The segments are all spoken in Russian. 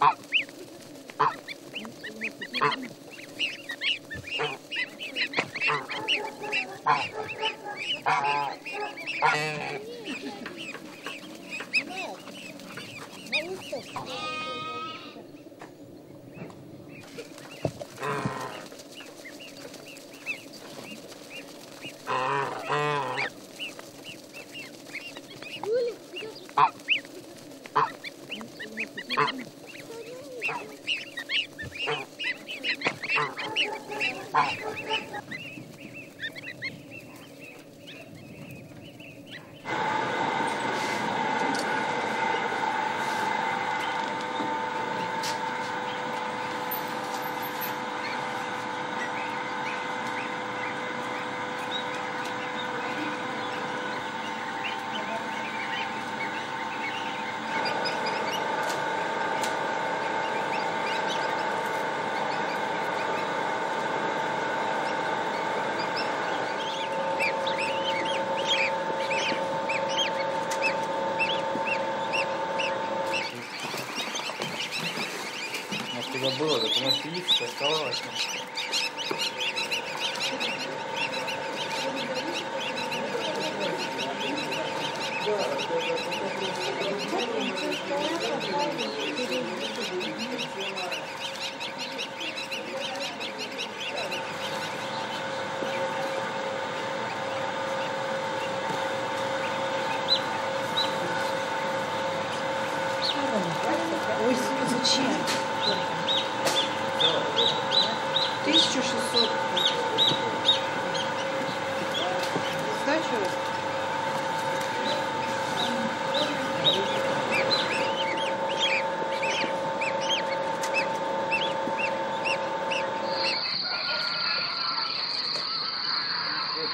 啊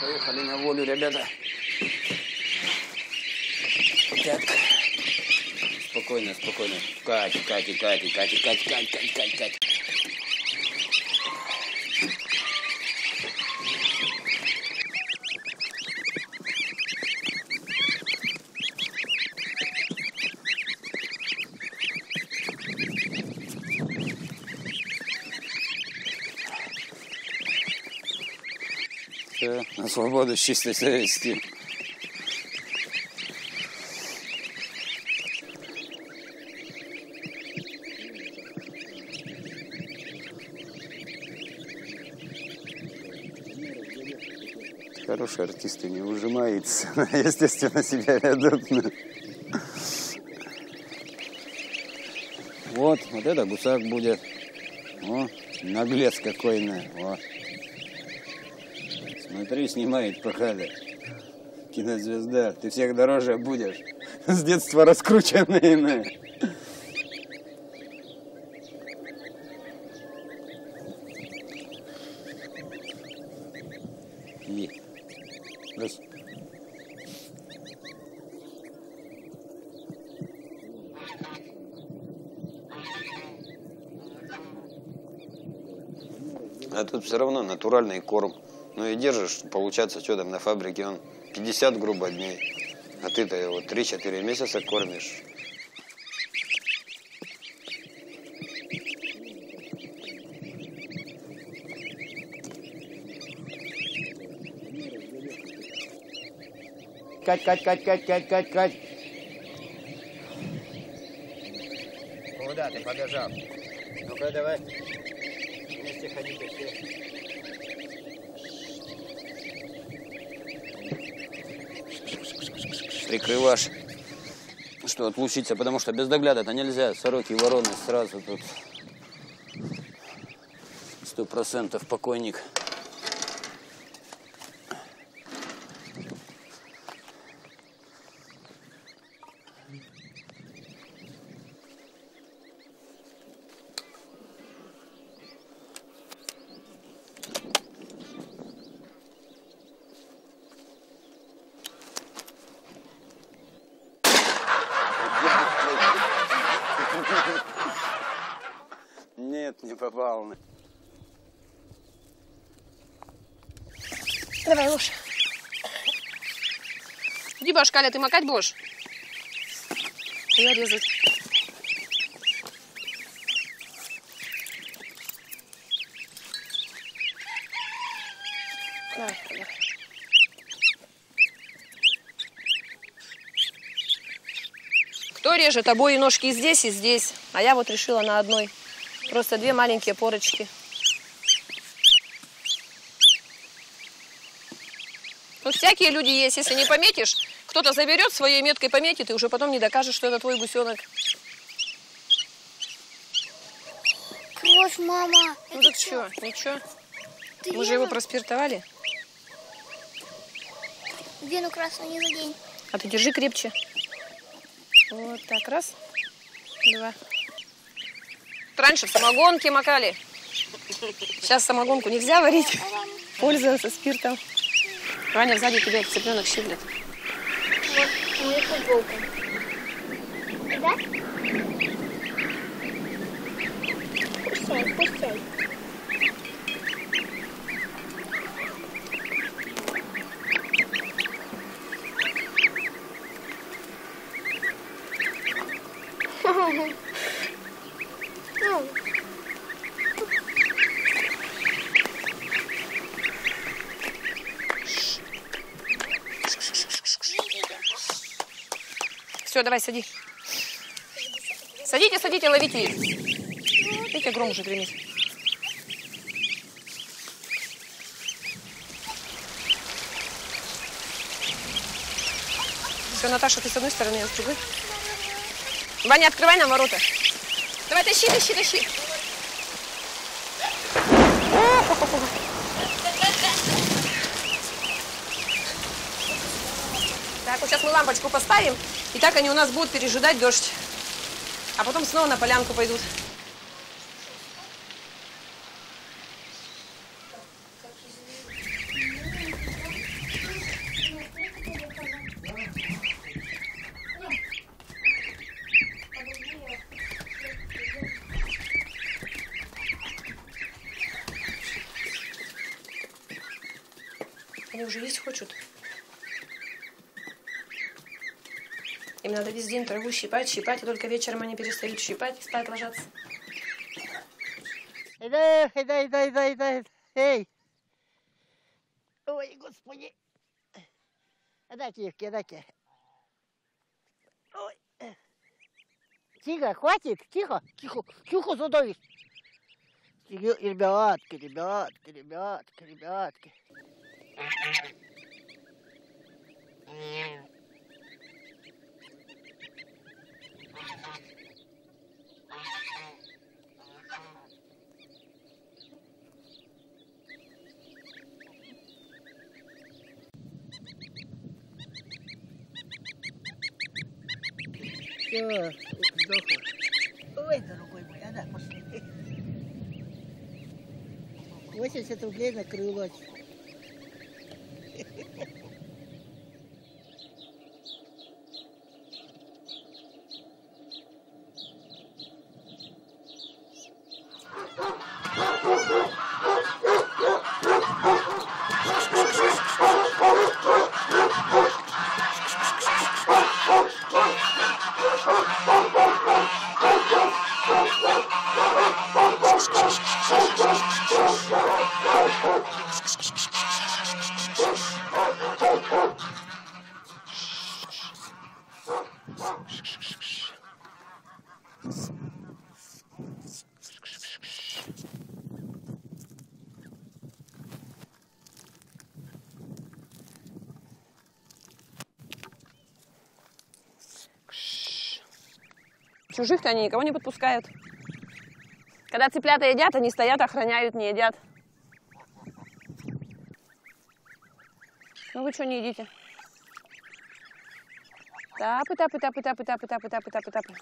Поехали на волю, ребята. Так. Спокойно, спокойно. Катя, Катя, Катя, Катя, Катя, Катя, Катя, Катя. Свободу чистой совестью. Хорошие артисты не ужимаются, естественно, себя ведут. Вот, вот это гусак будет. О, наглец какой на. О. Смотри, снимает пахали. Кинозвезда, ты всех дороже будешь. С детства раскрученный. на. Брось. А тут все равно натуральный корм. Ну и держишь, получается, что там на фабрике он 50 грубо дней. А ты-то его 3-4 месяца кормишь. Кать, Кать, Кать, Кать, Кать, Кать, Кать. Куда ты побежал? Ну-ка давай. Вместе ходите все. Прикрываш. Что, отлучиться, потому что без догляда-то нельзя. Сороки и вороны сразу тут. Сто процентов покойник. развалины. Давай, ложь. Иди, башкаля, ты макать будешь? Я резать. Кто режет обои ножки здесь и здесь, а я вот решила на одной Просто две маленькие порочки. Ну, всякие люди есть. Если не пометишь, кто-то заберет своей меткой пометит, и уже потом не докажешь, что это твой гусенок. Кровь, мама. Ну так что, ничего. Ты Мы же его проспиртовали. Вену красную не задень. А ты держи крепче. Вот так, раз, два. Раньше в самогонке макали. Сейчас самогонку нельзя варить. Пользуются спиртом. Ваня, сзади тебя цыпленок щиплет. Да? Пущай, пущай. Ну, Все, давай, сади. Садите, садите, ловите их. Видите, гром уже гремит. Все, Наташа, ты с одной стороны, я с другой. Ваня, открывай нам ворота. Давай, тащи, тащи, тащи. Так, вот сейчас мы лампочку поставим, и так они у нас будут пережидать дождь. А потом снова на полянку пойдут. Весь день траву щипать, щипать, и только вечером они перестают щипать и спать ложатся. Иди, иди, иди, иди, иди. Эй. Ой, господи. Дайте, Евки, дайте. Ой. Тихо, хватит, тихо, тихо, тихо задавишь. Тихо, Ребятки, ребятки, ребятки, ребятки. Да, вдоху. Ой, дорогой мой, она пошли. 80 рублей на крылочку. Чужих-то они никого не подпускают. Когда цыплята едят, они стоят, охраняют, не едят. Ну вы что не едите? Тапы, тапы, тапы, тапы, тапы, тапы, тапы, тапы, тапы.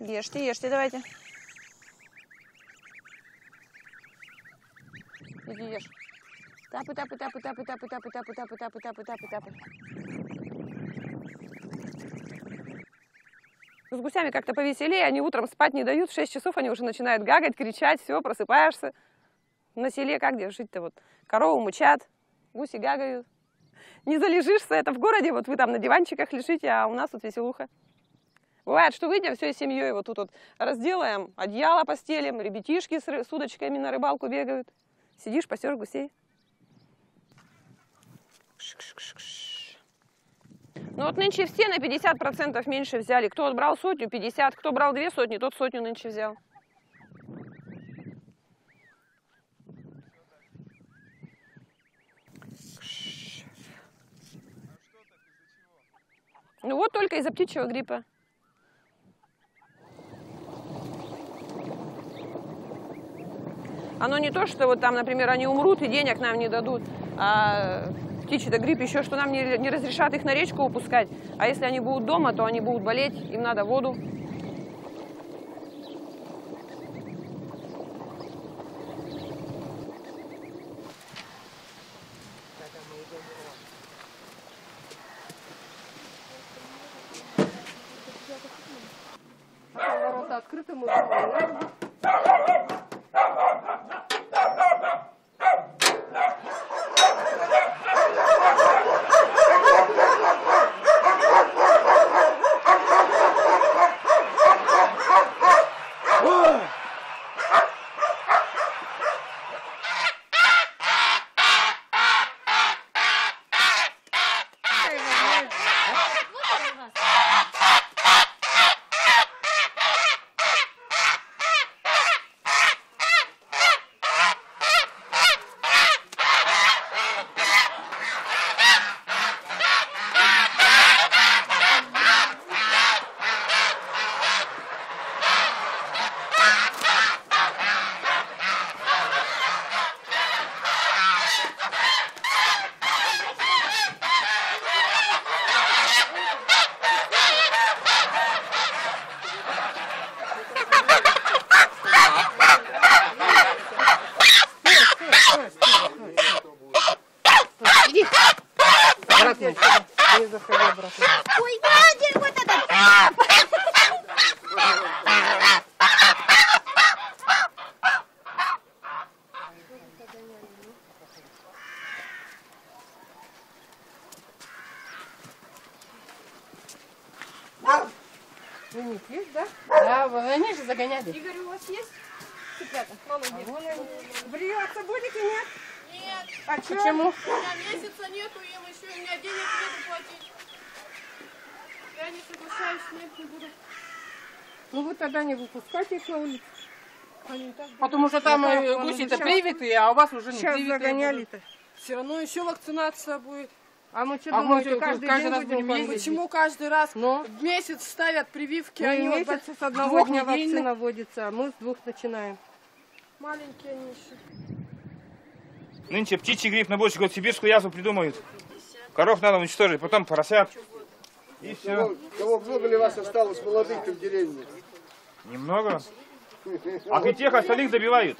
Ешьте, ешьте, давайте. Иди ешь. Тапы, тапы, тапы, тапы, тапы, тапы, тапы, тапы, тапы, тапы, тапы, тапы. Ну, С гусями как-то повеселее, они утром спать не дают, в 6 часов они уже начинают гагать, кричать, все, просыпаешься. На селе как где жить-то вот? Коровы мучат, гуси гагают. Не залежишься, это в городе, вот вы там на диванчиках лежите, а у нас тут веселуха. Бывает, что выйдем всей семьей, вот тут вот разделаем, одеяло постелим, ребятишки с, с удочками на рыбалку бегают. Сидишь, пасешь гусей. Ну вот нынче все на 50% меньше взяли. Кто брал сотню, 50. Кто брал две сотни, тот сотню нынче взял. Ну вот только из-за птичьего гриппа. Оно не то, что вот там, например, они умрут и денег нам не дадут, а птичий-то грипп еще, что нам не, не разрешат их на речку выпускать. А если они будут дома, то они будут болеть, им надо воду. Ворота открыты, мы выходим. Обратно. Не заходи обратно. Ой, Вадик, вот это! У них есть, да? Да, вы- они же загоняли. Игорь, у вас есть цыплята? Мама, Бриется будете, нет? Нет, А Почему? у меня месяца нету им еще, у меня денег нету платить. Я не соглашаюсь, нет, не буду. Ну вы тогда не выпускайте их на улицу. Потому что там Ну, э, гуси-то привитые, а у вас уже не Сейчас привитые загоняли-то. Все равно еще вакцинация будет. А мы что А мы думаете, что, каждый, каждый раз будем ездить? Почему каждый раз Ну, в месяц ставят прививки, ну и они вот месяц с одного дня вакцина вводится, а мы с двух начинаем. маленькие они еще. Нынче птичий грипп на больше год сибирскую язву придумают. Коров надо уничтожить, потом поросят. И все. Кого много ли вас осталось молодых в деревне? Немного. А и тех остальных добивают.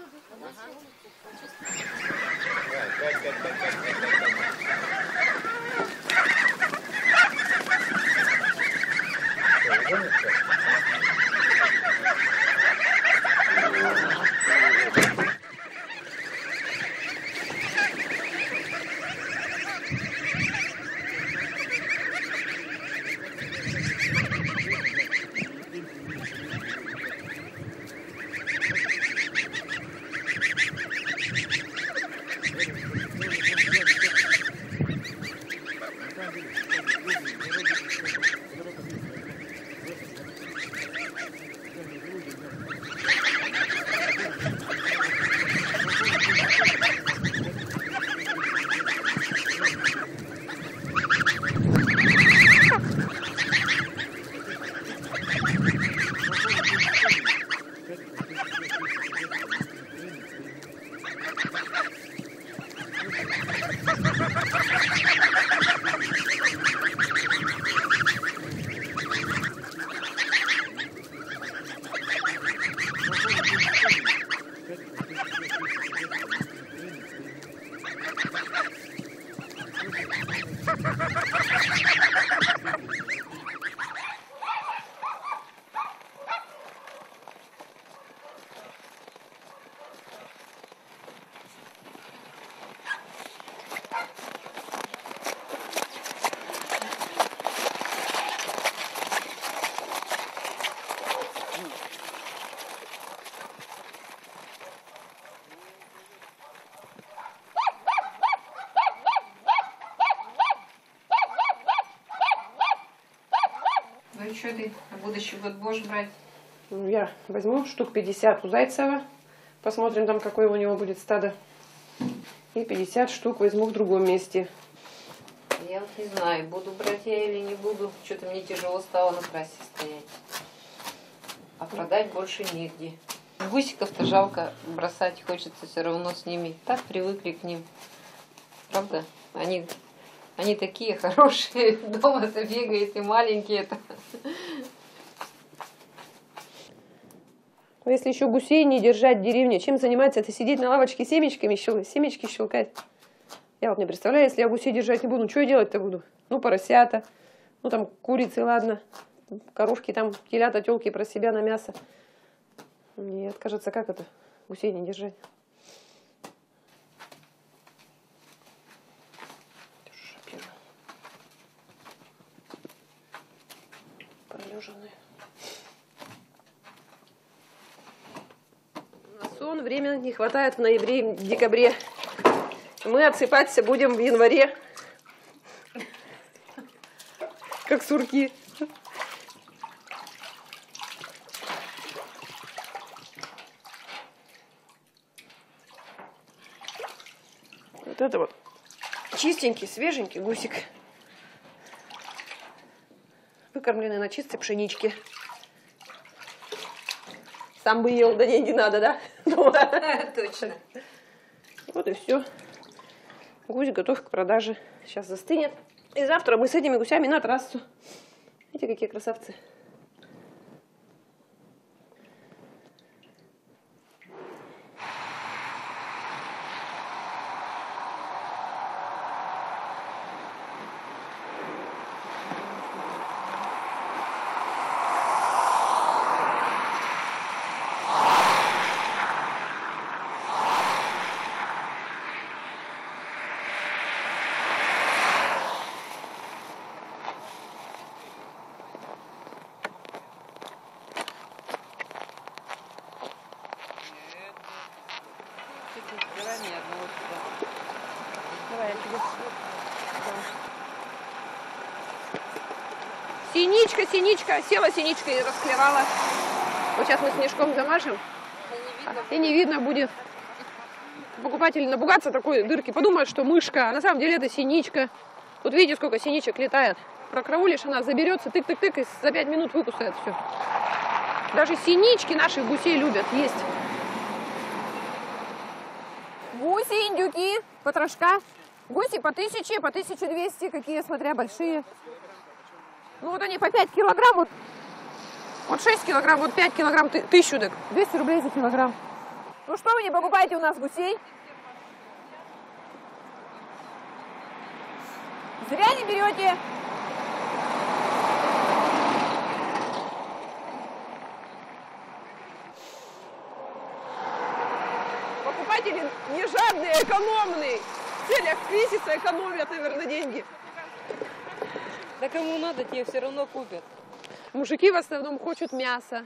Что ты на будущий год будешь брать? Ну, я возьму штук 50 у Зайцева. Посмотрим там, какое у него будет стадо. И 50 штук возьму в другом месте. Я вот не знаю, буду брать я или не буду. Что-то мне тяжело стало на трассе стоять. А продать больше негде. Гусиков-то жалко бросать, хочется все равно с ними. Так привыкли к ним. Правда? Они, они такие хорошие. Дома-то бегают и маленькие-то. А если еще гусей не держать в деревне, чем заниматься? Это сидеть на лавочке семечками, щел... семечки щелкать. Я вот не представляю, если я гусей держать не буду, ну что я делать-то буду? Ну, поросята, ну там курицы, ладно, коровки там, телята, телки про себя на мясо. Нет, кажется, как это, гусей не держать? Время не хватает в ноябре декабре. Мы отсыпаться будем в январе. Как сурки. Вот это вот чистенький, свеженький гусик. Выкормленный на чистой пшеничке. Сам бы ел, да деньги надо, да? Точно. Вот и все. Гусь готов к продаже. Сейчас застынет. И завтра мы с этими гусями на трассу. Видите, какие красавцы. Давай, я тебе дам. Синичка, синичка. Села синичка и расклевала. Вот сейчас мы снежком замажем. И не видно будет. Покупатель напугаться такой дырки, подумает, что мышка, а на самом деле это синичка. Вот видите, сколько синичек летает. Прокраулишь, она заберется, тык-тык-тык, и за пять минут выкусает все. Даже синички наших гусей любят есть. Гуси, индюки, потрошка. Гуси по тысяче, по 1200, какие, смотря, большие. Ну вот они по 5 килограмм, вот, вот 6 килограмм, вот 5 килограмм, ты- тысячу, так 200 рублей за килограмм. Ну что вы не покупаете у нас гусей? Зря не берете. Покупатели не жадные, экономные. В целях кризиса экономят, наверное, деньги. Да кому надо, те все равно купят. Мужики в основном хочут мясо.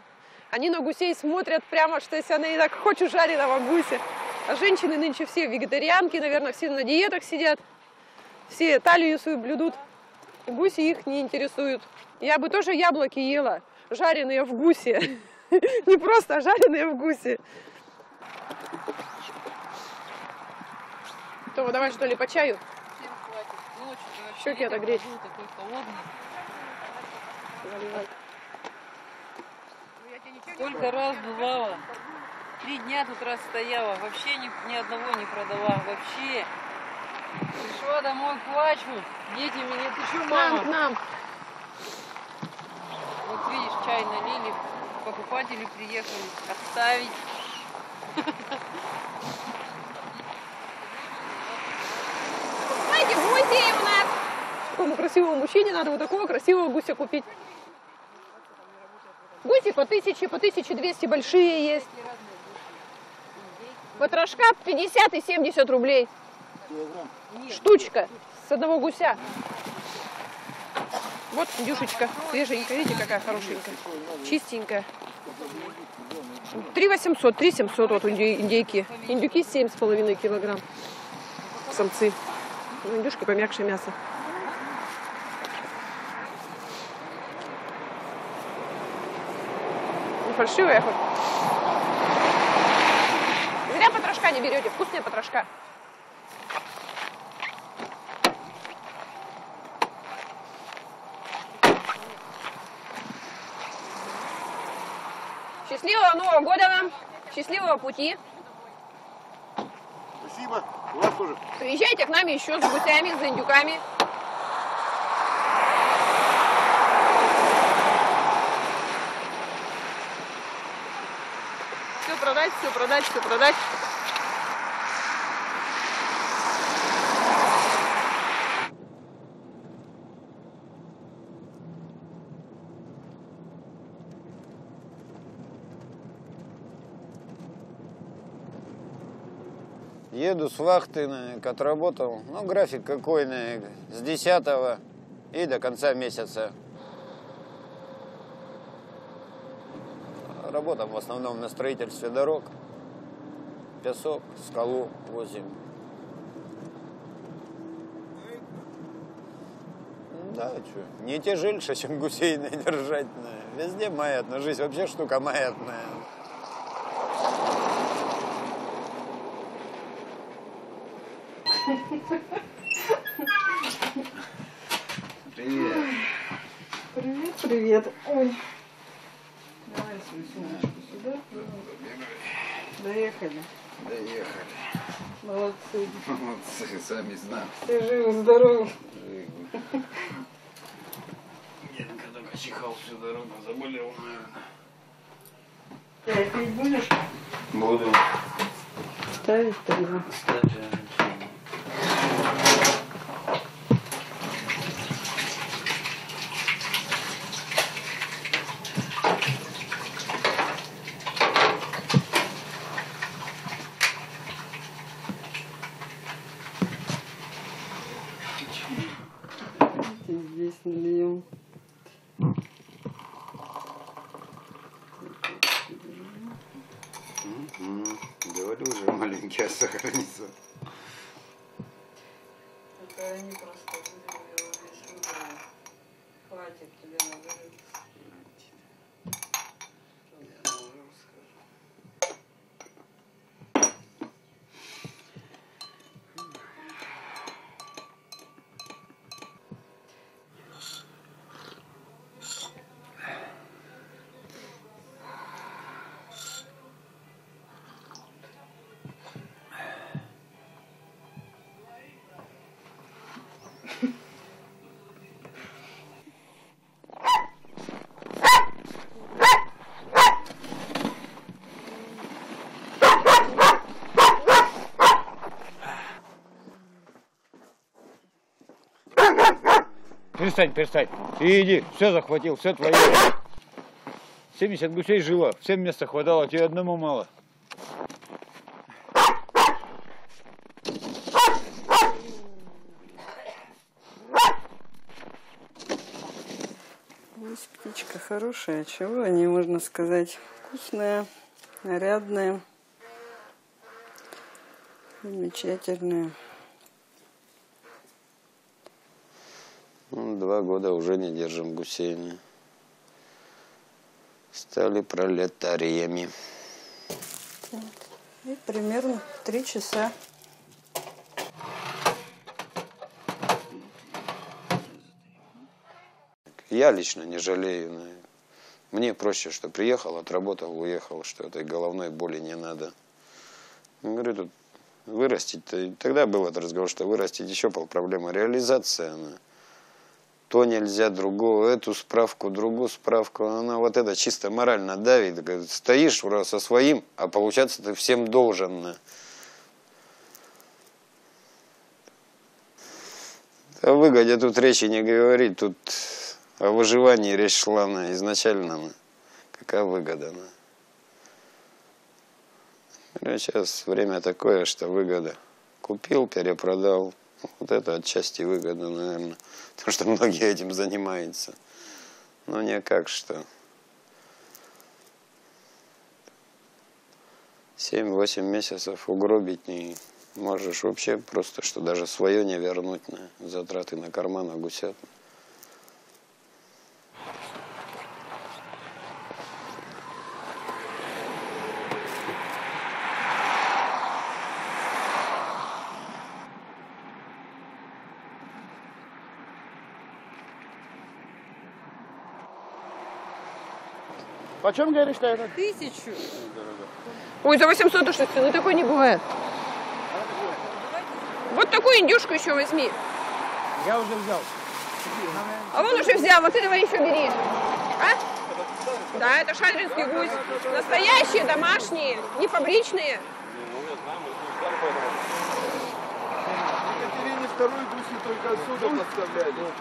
Они на гусей смотрят прямо, что если она и так хочет жареного гуся. А женщины нынче все вегетарианки, наверное, все на диетах сидят. Все талию свою блюдут. Гуси их не интересуют. Я бы тоже яблоки ела, жареные в гусе. Не просто, а жареные в гусе. То, давай что ли по чаю? Щеки отогреть. Такой холодный. Сколько раз бывало. Три дня тут раз стояла, вообще ни, ни одного не продала, вообще. Пришла домой, плачу, дети меня, ты что, К нам, мама? к нам. Вот видишь, чай налили, покупатели приехали, отставить. Знаете, гуси у нас. Такому красивому мужчине надо вот такого красивого гуся купить. Гуси по тысяче, по 1200 большие есть. Потрошка 50 и 70 рублей. Штучка с одного гуся. Вот дюшечка, свеженькая, видите, какая хорошенькая, чистенькая. 3 800, 3 700 вот индейки. Индюки 7,5 килограмм. Самцы. Ну, индюшки помягче мясо. фальшивая. Зря потрошка не берете, вкусная потрошка. Счастливого Нового года вам! Счастливого пути! У вас тоже. Приезжайте к нам еще с гусями, с индюками. Все продать, все продать, все продать. С вахты, отработал. Ну, график какой, с 10 и до конца месяца. Работа в основном на строительстве дорог. Песок, скалу возим. Да, что, не тяжельше, чем гусейные держать. Везде маят, но жизнь вообще штука маятная. Привет. Привет, привет. Ой. Давай свою сумочку сюда. Доехали. Доехали. Молодцы. Молодцы, сами знаем. Все живы, здоровы. Дедка только чихал всю дорогу, заболел, наверное. Чай пить будешь? Буду. Ставить тогда. Кстати, Перестань, перестань. Ты иди, все захватил, все твое. 70 гусей жило, всем места хватало, тебе одному мало. Здесь птичка хорошая, чего о ней можно сказать? Вкусная, нарядная, замечательная. Ну, два года уже не держим гусейни. Стали пролетариями. И примерно три часа. Я лично не жалею. Мне проще, что приехал, отработал, уехал, что этой головной боли не надо. Говорю, тут вырастить-то... Тогда был этот разговор, что вырастить еще полпроблема. Реализация она. То нельзя, другого, эту справку, другую справку. Она вот это чисто морально давит. Говорит, Стоишь вроде со своим, а получаться ты всем должен. О выгоде тут речи не говорить. Тут о выживании речь шла на изначально. На. Какая выгода? На. Ну, Сейчас время такое, что выгода. Купил, перепродал. Вот это отчасти выгода, наверное. Потому что многие этим занимаются. Но не как что. 7-8 месяцев угробить не можешь вообще просто, что даже свое не вернуть на затраты на карман, а гусят. Почем говоришь, что это? Тысячу. Ой, за 800 уж цены такой не бывает. Вот такую индюшку еще возьми. Я уже взял. А вон уже взял, вот ты давай еще бери. А? Да, это шадринский гусь. Настоящие, домашние, не фабричные. Екатерине вторую гуси только отсюда подставляли.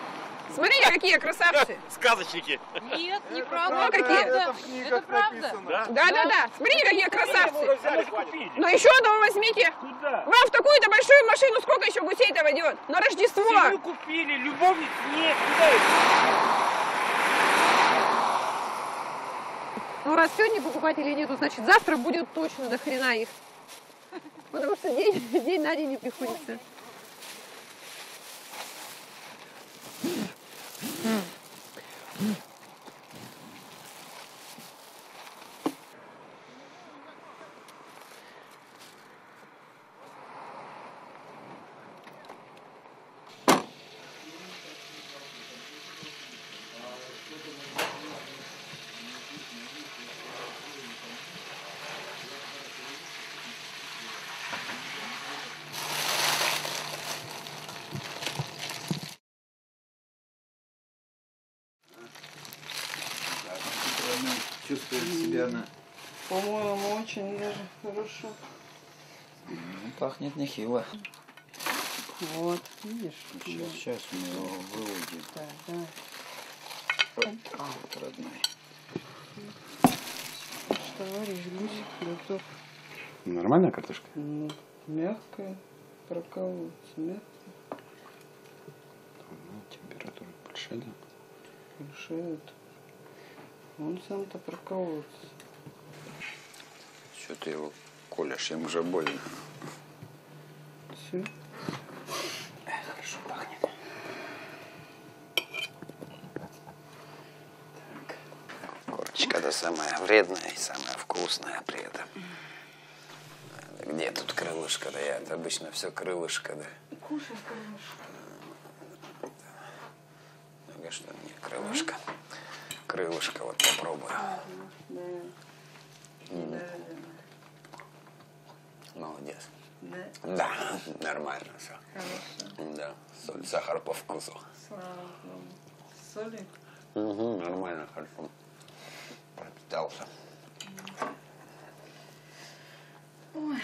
Смотри, какие красавцы. Сказочники. Нет, неправда. О, какие. Это в книгах написано. Да, да, да. Смотри, какие красавцы. Но еще одного возьмите. Куда? Вам в такую-то большую машину сколько еще гусей-то войдет? На Рождество. Семью купили, любовниц нет. Куда? Ну, раз сегодня покупателей нету, значит, завтра будет точно до хрена их. Потому что день, день на день не приходится. Mm-hmm. Чувствует себя на... По-моему, очень даже хорошо. Пахнет нехило. Вот, видишь? Сейчас, сейчас мы его вылудим. Да, да. Вот, родной. Что говоришь, гусь готов. Нормальная картошка? Ну, мягкая, прокалывается, мягкая, Ну, температура большая, да? решает. Он сам-то прокалывается. Что ты его колешь, ему же больно. Все. Хорошо пахнет. Корочка это самая вредная и самая вкусная при этом. Где тут крылышко-то? Я обычно все крылышко, да. Кушай, конечно. Ну, что крылышко крылышко вот попробую. А, ну, да. М да. Молодец. Да? Да, нормально все. Хорошо. Да, соль, сахар по вкусу. Слава Соли? Угу, нормально, хорошо. Пропитался. Ой.